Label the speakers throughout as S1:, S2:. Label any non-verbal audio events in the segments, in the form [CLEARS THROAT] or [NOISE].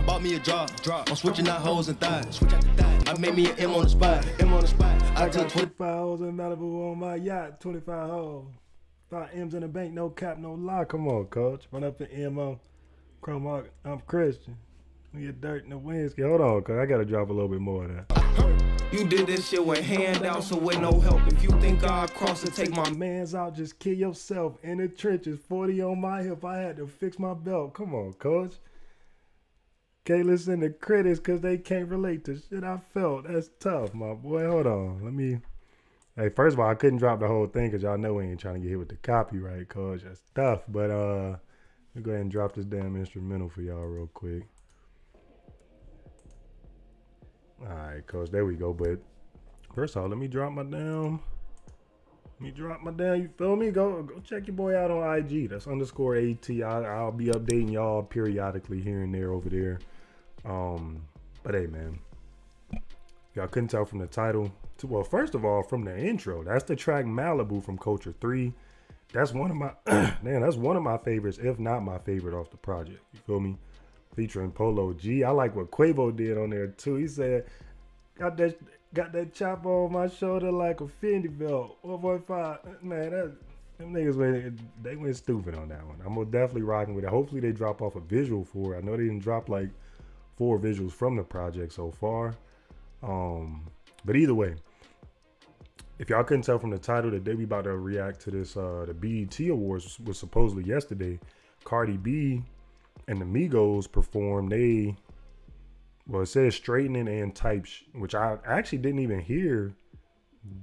S1: I bought me a drop, drop. I'm switching out hoes and thighs. Switch out the thighs. I made me an M on the spot, M on the spot. I,
S2: I
S1: took
S2: got 25 hoes in Malibu on my yacht, 25 hoes. Five M's in the bank, no cap, no lie. Come on, coach. Run up the M on Chrome I'm Christian. We get dirt in the wind. Hold on, cause I gotta drop a little bit more of that.
S1: You did this shit with handouts, so with no help. If you think I'll cross and take my
S2: My man's out, just kill yourself in the trenches. 40 on my hip, I had to fix my belt. Come on, coach. Can't listen to critics because they can't relate to shit I felt. That's tough, my boy. Hold on. Let me. Hey, first of all, I couldn't drop the whole thing because y'all know we ain't trying to get hit with the copyright, cause That's tough. But uh, let me go ahead and drop this damn instrumental for y'all real quick. All right, coach. There we go. But first of all, let me drop my damn. Let me drop my damn. You feel me? Go go check your boy out on IG. That's underscore at. I, I'll be updating y'all periodically here and there over there. Um, but hey, man, y'all couldn't tell from the title. To, well, first of all, from the intro, that's the track Malibu from Culture Three. That's one of my [CLEARS THROAT] man. That's one of my favorites, if not my favorite, off the project. You feel me? Featuring Polo G. I like what Quavo did on there too. He said, "Got that, got that chopper on my shoulder like a Fendi belt." 1.5. Man, that them niggas went they went stupid on that one. I'm definitely rocking with it. Hopefully they drop off a visual for it. I know they didn't drop like four visuals from the project so far. Um, but either way, if y'all couldn't tell from the title they be about to react to this, uh, the BET Awards was supposedly yesterday. Cardi B and the Migos performed. They well, it says straightening and type, which I actually didn't even hear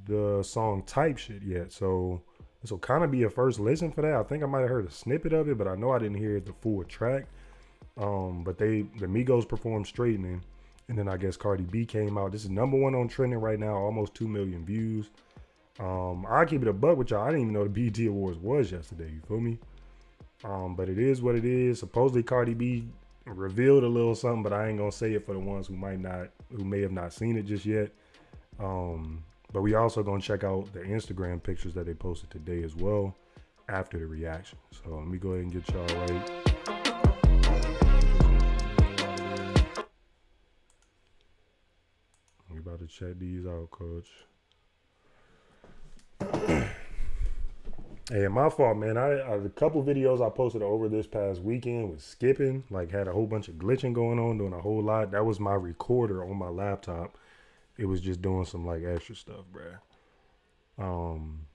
S2: the song type shit yet. So this will kind of be a first listen for that. I think I might have heard a snippet of it, but I know I didn't hear the full track. Um, but they the Migos performed straightening, and then I guess Cardi B came out. This is number one on trending right now, almost two million views. Um, I keep it a buck with y'all. I didn't even know the [LAUGHS] BET Awards was yesterday. You feel me? Um, but it is what it is. Supposedly Cardi B revealed a little something, but I ain't gonna say it for the ones who might not, who may have not seen it just yet. Um, but we also gonna check out the Instagram pictures that they posted today as well after the reaction. So let me go ahead and get y'all right. To check these out, coach. Hey, my fault, man. I, I a couple videos I posted over this past weekend was skipping, like had a whole bunch of glitching going on, doing a whole lot. That was my recorder on my laptop. It was just doing some like extra stuff, bruh. Um,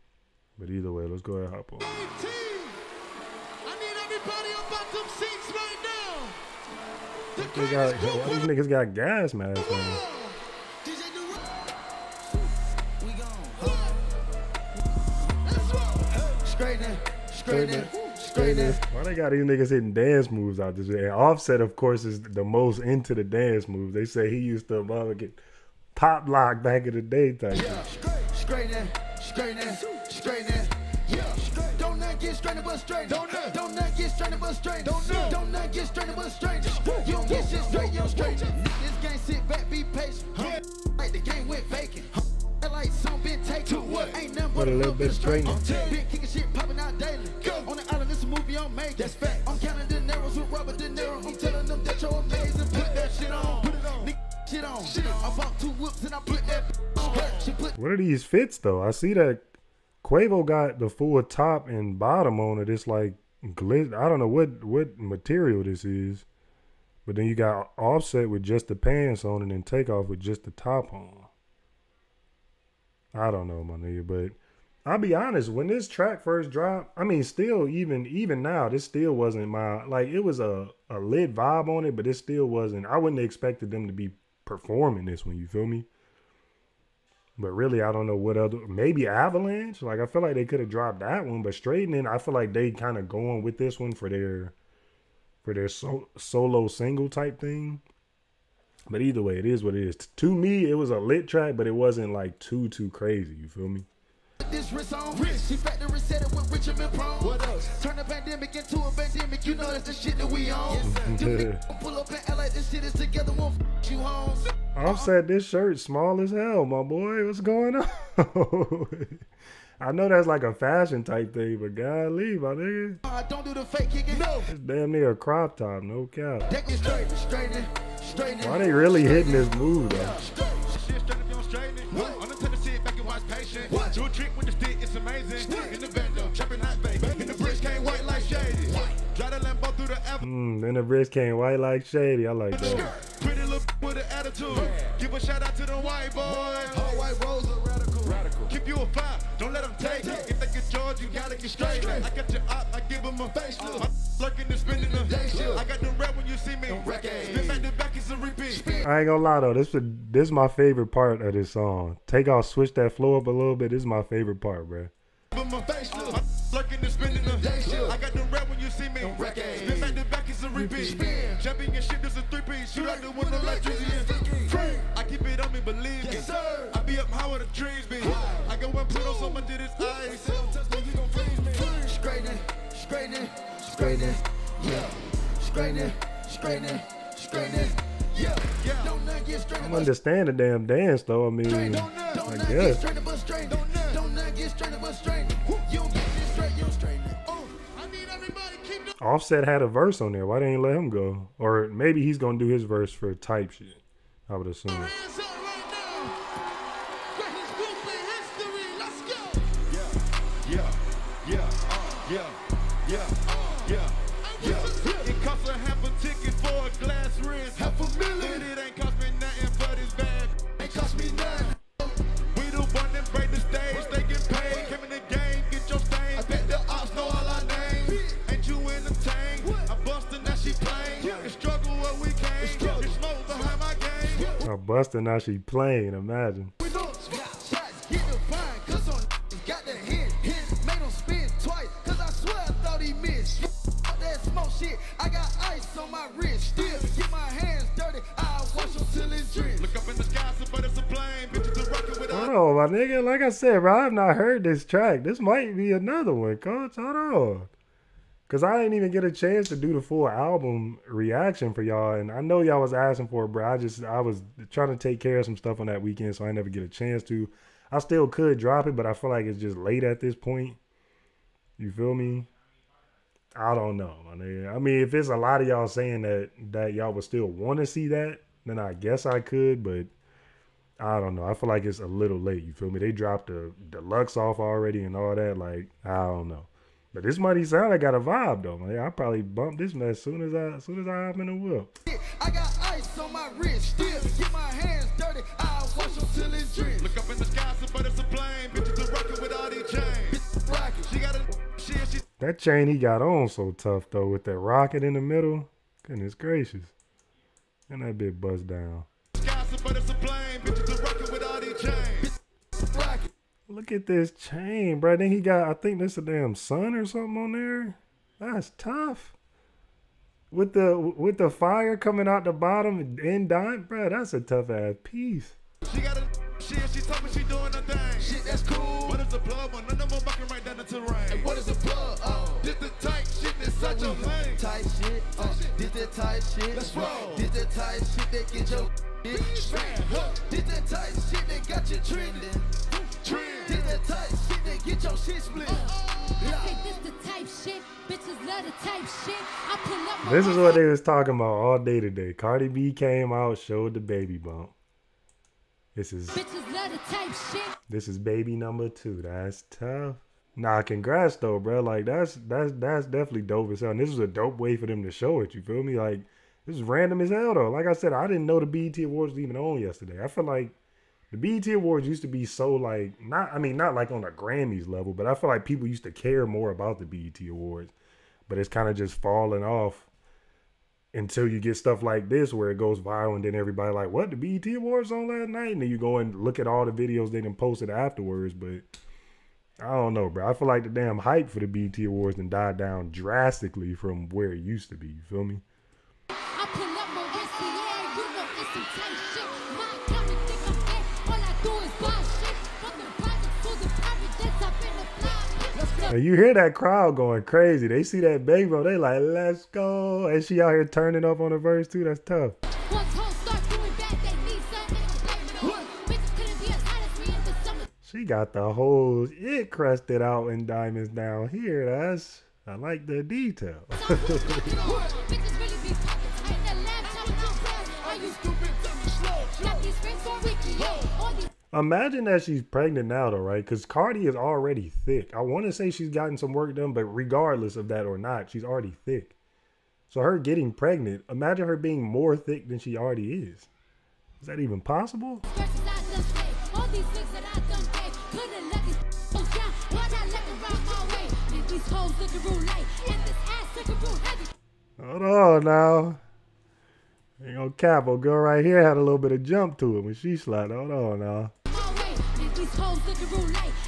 S2: but either way, let's go ahead and hop on.
S3: I need everybody up them seats right now. The
S2: They got,
S3: greatest
S2: these niggas got gas masks on.
S3: Straightening, straightening, straightening.
S2: Why they got these niggas hitting dance moves out this way? And Offset, of course, is the most into the dance moves. They say he used to mother get pop lock back in the day type. shit.
S3: Yeah, don't not get straightened but straight. Don't not, don't not get straightened but straight. Don't not, don't not get straightened but straight. You don't get shit straight, you don't straight. This game sit back, be patient. Huh? Like the game went vacant. Huh? Like some been taken. To what? Ain't nothing
S2: But
S3: but
S2: a little bit straightening.
S3: Been kicking shit popping out daily. On the island, this a movie I'm making. That's fact. I'm counting the narrows with Robert De Niro. I'm telling them that you're amazing. Put that shit on. Put it on. Nigga, shit on. Shit on. I bought two whoops and I put that on.
S2: What are these fits though? I see that Quavo got the full top and bottom on it. It's like glit. I don't know what what material this is, but then you got Offset with just the pants on, and then Takeoff with just the top on. I don't know, my nigga, but I'll be honest. When this track first dropped, I mean, still even even now, this still wasn't my like. It was a a lit vibe on it, but it still wasn't. I wouldn't have expected them to be performing this one. You feel me? But really, I don't know what other. Maybe Avalanche. Like I feel like they could have dropped that one, but straightening. I feel like they kind of going with this one for their for their so, solo single type thing. But either way, it is what it is. To me, it was a lit track, but it wasn't like too too crazy. You feel me?
S3: this wrist on. She factory set it with Richard Prone. What else? Turn the pandemic into a pandemic. You know that's the shit that we on. Yes, sir. Them niggas gon' pull up and LA. This shit is together. Won't f- you home.
S2: Offset this shirt small as hell, my boy. What's going on? [LAUGHS] I know that's like a fashion type thing, but golly, my nigga,
S3: I don't do the fake kicking. No.
S2: it's damn near a crop top, no cap.
S3: Deck it straight, straightening, straightening.
S2: Why they really hitting this move though?
S4: Shit straight if you don't straighten it.
S3: What?
S4: Back and watch patient. Do a trick with the stick, it's amazing. In the bando, trapping hot baby. In the bridge came white like shady. Drive the Lambo through the avenue.
S2: Mm, then the wrist came white like shady. I like that.
S4: Pretty little [LAUGHS] with an attitude. Give a shout out to the white boys.
S3: All white rose are radical. Radical.
S4: Keep you a fire, don't let them take it. If they get George, you gotta get straight. I got your op, I give them a facelift. My lurking and spinning them.
S3: Day shift.
S4: I got them red when you see me.
S3: wreck
S2: I ain't gonna lie though, this is this is my favorite part of this song. Takeoff, switch that flow up a little bit. This is my favorite part, bro.
S4: Give them a facelift. My lurking and spinning them.
S3: Day shift.
S4: I got them red when you see me.
S3: wreck it.
S4: Spin back to back, it's a repeat.
S3: Spin.
S4: Championship, this a three piece. Shoot out the window like Drizzy and
S3: Free.
S4: I keep it on me, believe me. I be up high where the trees be. I go and put on so much of this ice.
S3: Straightening, straightening, straightening, yeah. Straightening, straightening, straightening,
S2: understand the damn dance though. I mean. I
S3: Don't not get
S2: guess.
S3: straightened, but straight. Don't not get straightened, but straight. You don't get shit straight, you don't straighten it.
S4: Oh, I need everybody keep the
S2: Offset had a verse on there. Why they ain't let him go? Or maybe he's gonna do his verse for type shit. I would assume.
S4: All
S3: that smoke shit, I got ice on my wrist, still get my hands dirty, I'll wash them till it's dripped.
S4: Look up in the sky, but it's a plane. Bitches are rocking with
S2: Hold on, my nigga. Like I said, bro, I have not heard this track. This might be another one, coach. Hold on. Cause I didn't even get a chance to do the full album reaction for y'all, and I know y'all was asking for it, bro. I just I was trying to take care of some stuff on that weekend, so I never get a chance to. I still could drop it, but I feel like it's just late at this point. You feel me? I don't know, my nigga. I mean, if it's a lot of y'all saying that that y'all would still want to see that, then I guess I could, but I don't know. I feel like it's a little late. You feel me? They dropped the deluxe off already and all that. Like I don't know. But this money sound like got a vibe though, man. I probably bump this man as soon as I as soon as I hop in the whip.
S3: I got ice on my wrist, still get my hands dirty, I'll wash them till it's dripped.
S4: Look up in the sky, so but it's a plane. Bitches are rocking with all these chains.
S3: Rocket,
S4: She got a shit, she
S2: That chain he got on so tough though, with that rocket in the middle. Goodness gracious. And that bit bust down.
S4: sky,
S2: Look at this chain, bro. Then he got I think this a damn sun or something on there. That's tough. With the with the fire coming out the bottom and dime, bro, that's a tough ass piece.
S4: She got a shit, she told me she doing her thing.
S3: shit that's cool.
S4: What is the plug? One, none of them bucking right down the terrain.
S3: What is a plug? Oh.
S4: This the tight shit that's such a lane.
S3: Tight shit, uh, this that tight shit.
S4: Let's roll.
S3: This that tight shit that get your shit. This that tight shit that got you trending. This
S2: is what they was talking about all day today. Cardi B came out, showed the baby bump. This is
S5: bitches love the type shit.
S2: this is baby number two. That's tough. Nah, congrats though, bro. Like that's that's that's definitely dope as hell. And this was a dope way for them to show it. You feel me? Like this is random as hell though. Like I said, I didn't know the BET Awards was even on yesterday. I feel like the BET Awards used to be so like not I mean not like on a Grammys level, but I feel like people used to care more about the BET Awards. But it's kind of just falling off until you get stuff like this where it goes viral and then everybody like, what the BET Awards on last night? And then you go and look at all the videos they done posted afterwards. But I don't know, bro. I feel like the damn hype for the BET Awards and died down drastically from where it used to be. You feel me?
S5: I pull up my wrist, yeah, you know it's some tight shit.
S2: You hear that crowd going crazy. They see that baby, bro. They like, let's go. And she out here turning up on the verse too. That's tough. She got the whole it crusted out in diamonds down here. That's I like the detail. [LAUGHS] Imagine that she's pregnant now, though, right? Because Cardi is already thick. I want to say she's gotten some work done, but regardless of that or not, she's already thick. So her getting pregnant, imagine her being more thick than she already is. Is that even possible? Hold on now. Ain't gonna cap. Old girl right here had a little bit of jump to it when she slid. Hold on now.
S5: My way. Make these hoes looking.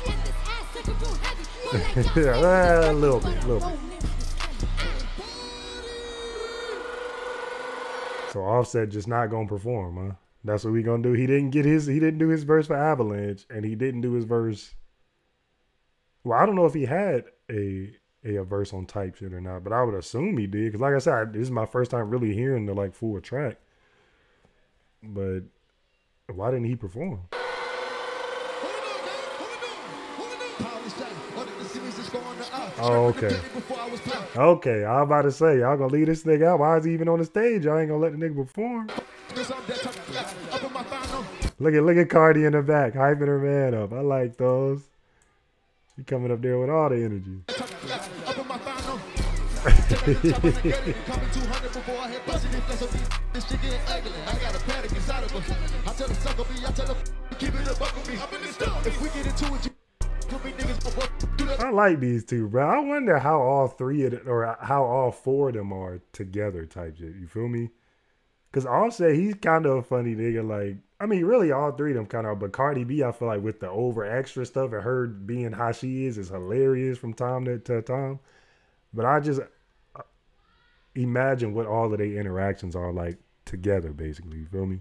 S5: And this ass looking real heavy. [LAUGHS]
S2: Yeah, a little bit,
S5: I
S2: little
S5: won't live this way.
S2: So Offset just not gonna perform, huh? That's what we gonna do. He didn't get his. He didn't do his verse for Avalanche, and he didn't do his verse. Well, I don't know if he had a a, a verse on type shit or not, but I would assume he did. Cause like I said, this is my first time really hearing the like full track. But why didn't he perform? Oh, okay. Okay, I was about to say, y'all gonna leave this nigga out. Why is he even on the stage? Y'all ain't gonna let the nigga perform. Look at look at Cardi in the back, hyping her man up. I like those. She coming up there with all the energy. [LAUGHS] I like these two, bro. I wonder how all three of them, or how all four of them are together type shit. You feel me? Cause Offset, he's kind of a funny nigga. Like, I mean, really, all three of them kind of. But Cardi B, I feel like with the over extra stuff and her being how she is is hilarious from time to, to time. But I just uh, imagine what all of their interactions are like together, basically. You feel me?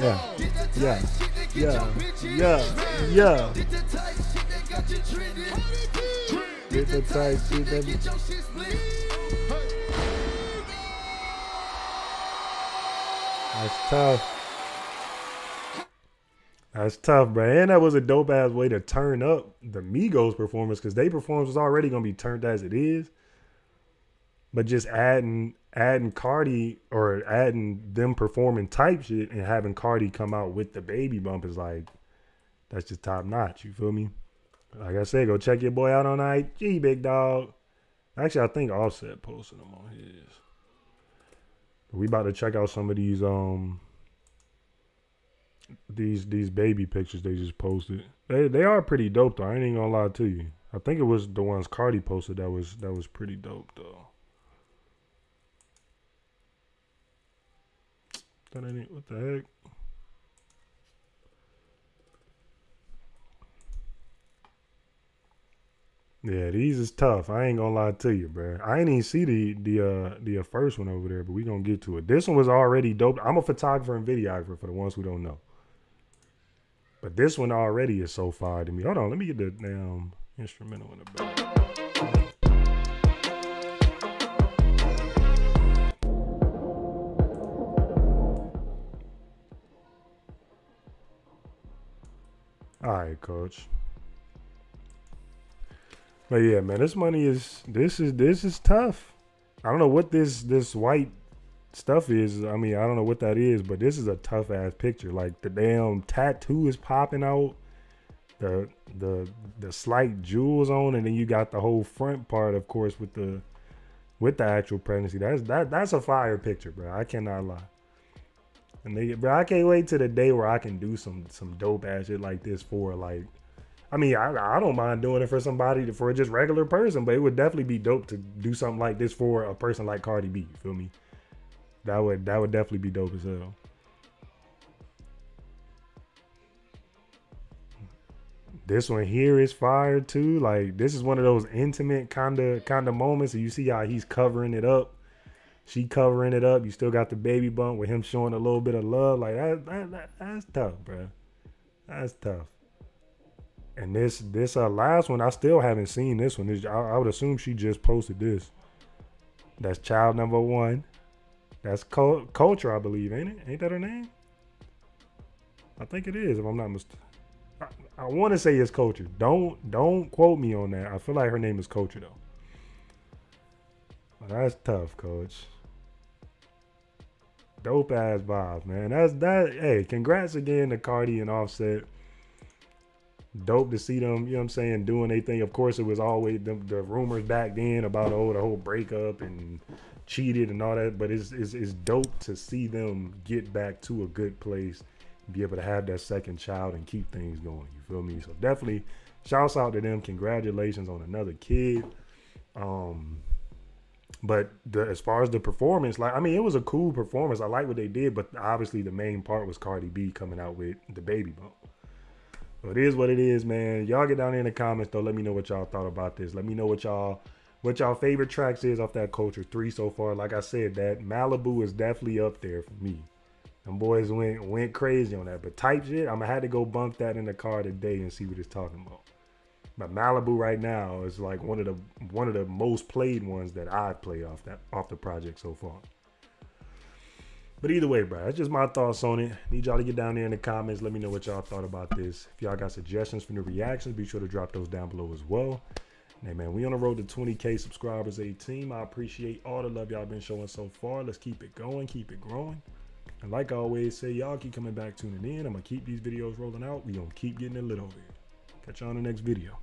S2: Yeah, yeah, yeah, yeah, yeah. Get the tight shit. That... That's tough. That's tough, bro. And that was a dope ass way to turn up the Migos performance because they performance was already gonna be turned as it is. But just adding adding Cardi or adding them performing type shit and having Cardi come out with the baby bump is like that's just top notch. You feel me? Like I said, go check your boy out on IG, big dog. Actually, I think Offset posted them on his. We about to check out some of these um these these baby pictures they just posted. They they are pretty dope though. I ain't even gonna lie to you. I think it was the ones Cardi posted that was that was pretty dope though. That ain't what the heck. Yeah, these is tough. I ain't gonna lie to you, bro. I ain't even see the the uh the uh, first one over there, but we gonna get to it. This one was already dope. I'm a photographer and videographer for the ones who don't know. But this one already is so far to me. Hold on, let me get the damn instrumental in the back. All right, coach. But yeah, man, this money is this is this is tough. I don't know what this this white stuff is. I mean, I don't know what that is, but this is a tough ass picture. Like the damn tattoo is popping out, the the the slight jewels on, and then you got the whole front part, of course, with the with the actual pregnancy. That's that that's a fire picture, bro. I cannot lie. And they, but I can't wait to the day where I can do some some dope ass shit like this for like, I mean, I, I don't mind doing it for somebody for just regular person, but it would definitely be dope to do something like this for a person like Cardi B. Feel me? That would that would definitely be dope as hell. This one here is fire too. Like this is one of those intimate kind of kind of moments, and you see how he's covering it up she covering it up. You still got the baby bump with him showing a little bit of love. Like that, that, that that's tough, bro. That's tough. And this this uh last one, I still haven't seen this one. This, I, I would assume she just posted this. That's child number one. That's Cul- Kulture, I believe, ain't it? Ain't that her name? I think it is, if I'm not mistaken. I, I want to say it's Kulture. Don't don't quote me on that. I feel like her name is Kulture though. Well, that's tough, Coach. Dope ass vibes, man. That's that. Hey, congrats again to Cardi and Offset. Dope to see them. You know what I'm saying? Doing a thing. Of course, it was always the, the rumors back then about oh the whole breakup and cheated and all that. But it's, it's it's dope to see them get back to a good place, be able to have that second child and keep things going. You feel me? So definitely, shouts out to them. Congratulations on another kid. Um, but the, as far as the performance, like I mean, it was a cool performance. I like what they did, but obviously the main part was Cardi B coming out with the baby bump. So it is what it is, man. Y'all get down in the comments though. Let me know what y'all thought about this. Let me know what y'all what y'all favorite tracks is off that Culture Three so far. Like I said, that Malibu is definitely up there for me. Them boys went went crazy on that. But type shit, I'm gonna have to go bump that in the car today and see what it's talking about. But Malibu right now is like one of the one of the most played ones that I've played off that off the project so far. But either way, bro, that's just my thoughts on it. Need y'all to get down there in the comments. Let me know what y'all thought about this. If y'all got suggestions for new reactions, be sure to drop those down below as well. Hey man, we on the road to 20k subscribers, a team. I appreciate all the love y'all been showing so far. Let's keep it going, keep it growing. And like I always say, y'all keep coming back, tuning in. I'm gonna keep these videos rolling out. We gonna keep getting it lit over here. Catch y'all on the next video.